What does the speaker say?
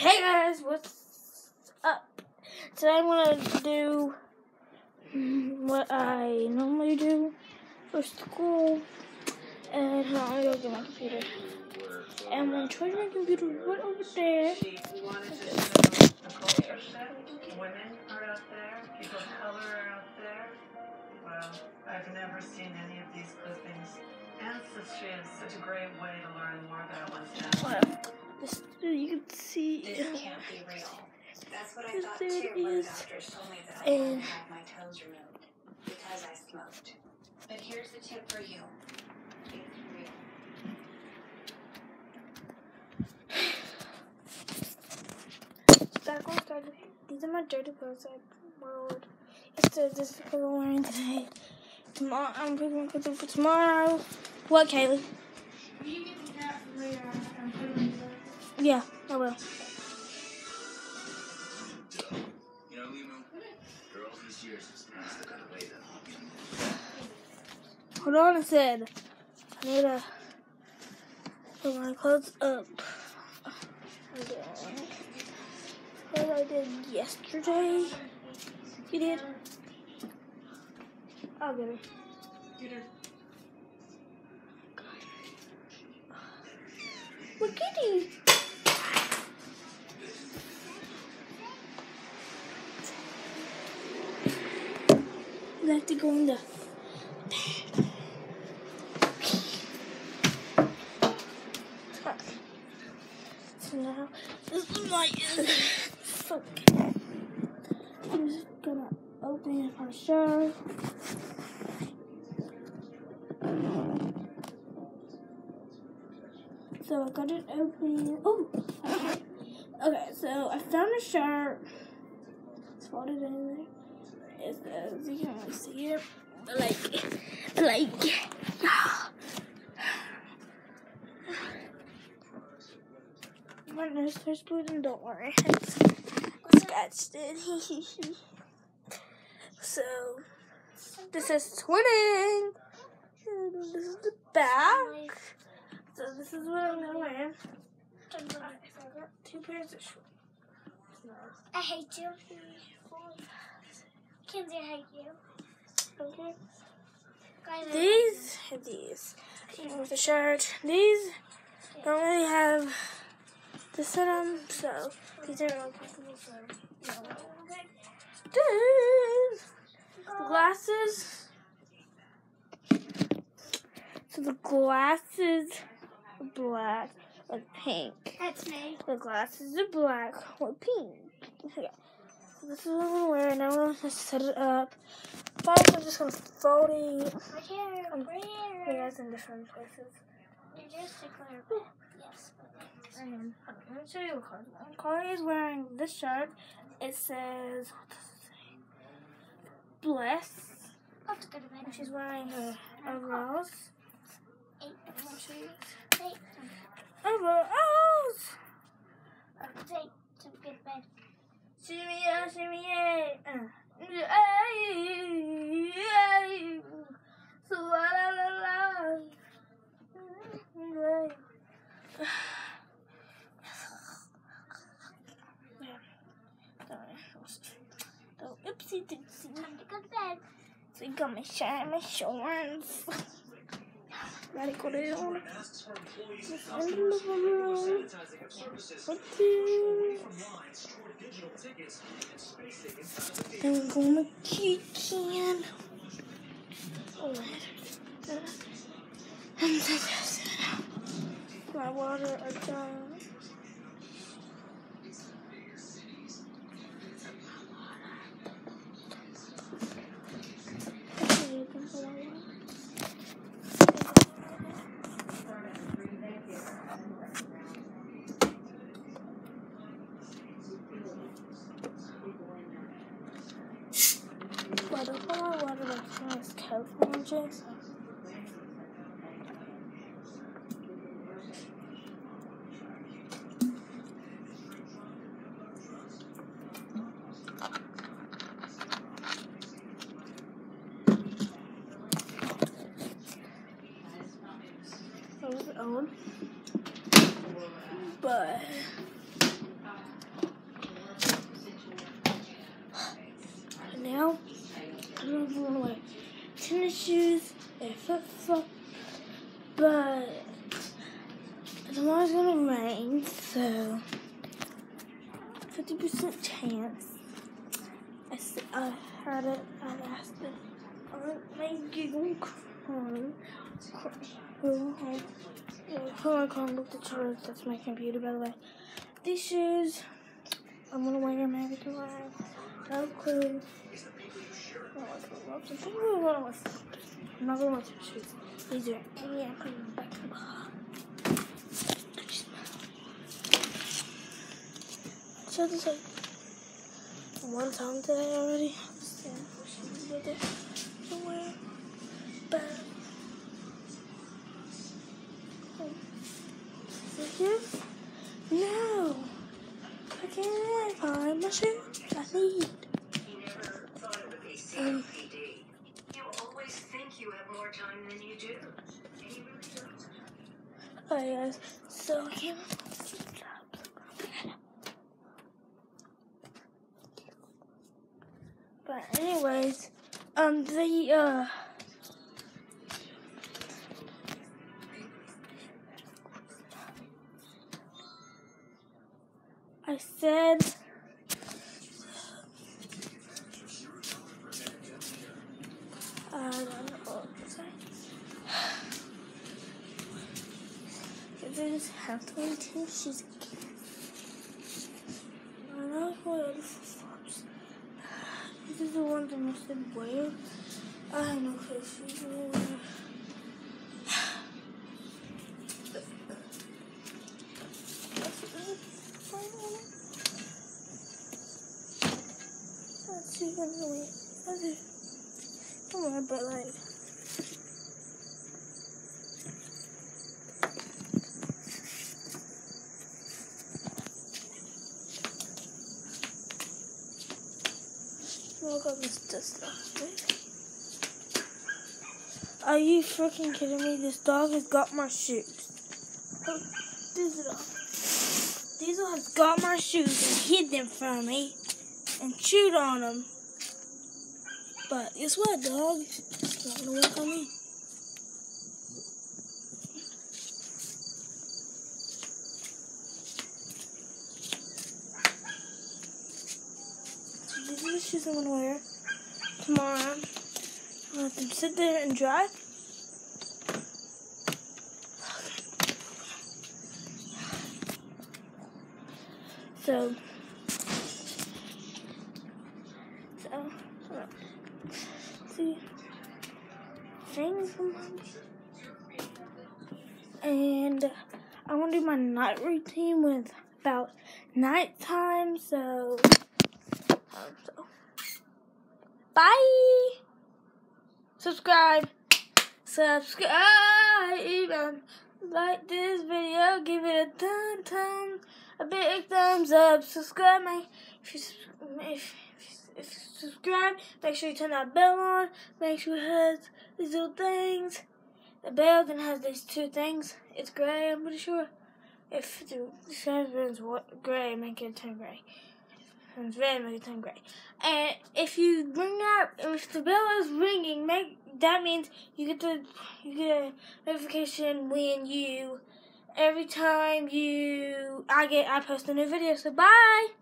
Hey guys, what's up? Today I'm gonna do what I normally do for school, and I'm gonna go get my computer. And I'm gonna charge my computer right over there. Women That's what I Yes, thought there too it when the doctors told me that I And- had to have my toes removed because I smoked. But here's the tip for you. It's real. Back on started. These are my dirty clothes I borrowed. Yesterday, this is what I'm wearing today. Tomorrow, I'm picking my clothes up for tomorrow. What, Kaylee? Yeah, I will. Hold on a second. I need to put my clothes up. What I did yesterday. You did? I'll get her. Look at. Go in the So now, this is my okay. I'm just gonna open it for sure. So I got it open. Oh, okay. okay So I found a shirt. It's it in there. It says you can't really see it, like, like. My nose starts bleeding, don't worry. I scratched it. so, this is twinning. This is the back. So, this is what I'm to wear. I got two pairs of shorts. I hate you. Kenzie, I hate you. Okay. Guys, I These and these. With the shirt. These don't really have this in them, so these are really comfortable. So, yeah. These the glasses. So the glasses are black with pink. That's me. The glasses are black with pink. Okay. This is what I'm gonna. Now I'm gonna set it up. First, I'm just gonna fold it. Right here. Um, Right You here. guys in different places. Just to clarify. Yes. Um, I'm gonna show you Carly is. Carly is wearing this shirt. It says, what does it say? Bless. I'll have to go to bed. And she's wearing her overalls. Eight. I'm gonna show you. Eight. Overalls! Eight. To go to bed. Shimmy yeah, shimmy yeah. Uh, ay, ay. So la la la. Oh, oopsie doopsie. Time to go to bed. So you got my my shorts. Ready go down. Just under the room. Okay. Then we're going to kitchen. Oh, I'm so just My water are done. chance. own. But now I'm gonna like that shoes, old. But stuff. But tomorrow's gonna rain, so 50% chance. I I had it, I asked it. Google Chrome. Google Chrome. Yeah, Hold on, Chrome, look the charge. That's my computer, by the way. These shoes, I'm gonna wear them maybe tomorrow. No clue. I'm not gonna shoes. These are, I'm putting them back the. So this like one time today already. Somewhere. But um, is it here? No. I can't find my shoes. I need. You never thought it would be Um, COPD. You always think you have more time than you do. And you really don't. Alright guys, so came But anyways, um the uh I said I don't know what to say. Because I wait till she's a kid. I. This is the one that must have wear. I know if she's. Let's see when we. Let's see. Come on, but like. Are you freaking kidding me? This dog has got my shoes. Diesel. Diesel has got my shoes and hid them from me and chewed on them. But guess what, dog? It's not gonna work on me. These are the shoes I'm gonna wear tomorrow. I'll let them sit there and dry. So, so, see, things and I want to do my night routine with about nighttime. So, so, bye. Subscribe, subscribe, like this video. Give it a thumb, thumb, a big thumbs up. Subscribe, my if you, if, if you subscribe, make sure you turn that bell on. Make sure it has these little things. The bell then has these two things. It's gray, I'm pretty sure. If the sun turns gray, make it turn gray. It's make it turn gray. And if you ring out, if the bell is ringing, make that means you get the you get a notification when you every time you I get I post a new video. So bye.